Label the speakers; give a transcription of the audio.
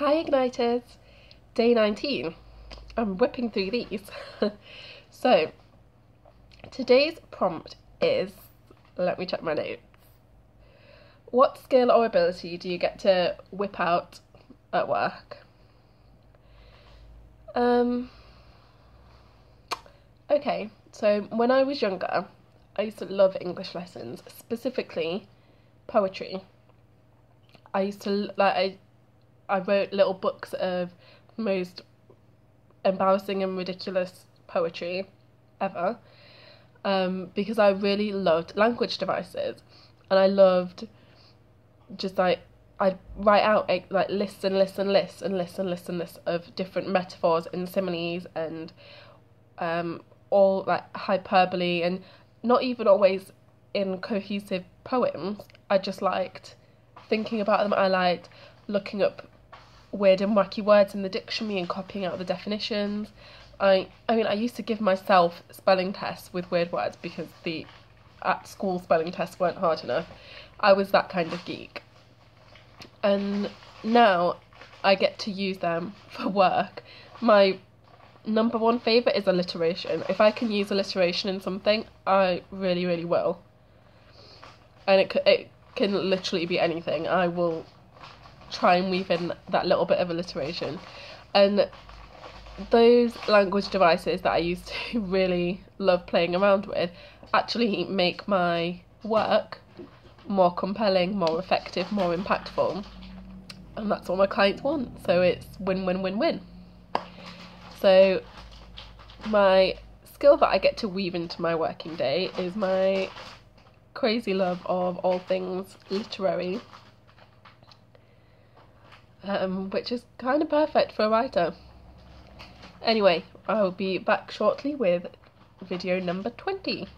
Speaker 1: Hi Igniters! Day 19. I'm whipping through these. so, today's prompt is let me check my notes. What skill or ability do you get to whip out at work? Um, okay, so when I was younger, I used to love English lessons, specifically poetry. I used to like I I wrote little books of most embarrassing and ridiculous poetry ever um, because I really loved language devices and I loved just like I'd write out like lists and lists and lists and lists and lists and lists of different metaphors and similes and um, all like hyperbole and not even always in cohesive poems. I just liked thinking about them. I liked looking up weird and wacky words in the dictionary and copying out the definitions. I I mean I used to give myself spelling tests with weird words because the at school spelling tests weren't hard enough. I was that kind of geek. And now I get to use them for work. My number one favourite is alliteration. If I can use alliteration in something, I really, really will. And it, it can literally be anything. I will try and weave in that little bit of alliteration. And those language devices that I used to really love playing around with actually make my work more compelling, more effective, more impactful. And that's what my clients want. So it's win win win win. So my skill that I get to weave into my working day is my crazy love of all things literary um, which is kind of perfect for a writer. Anyway, I'll be back shortly with video number 20.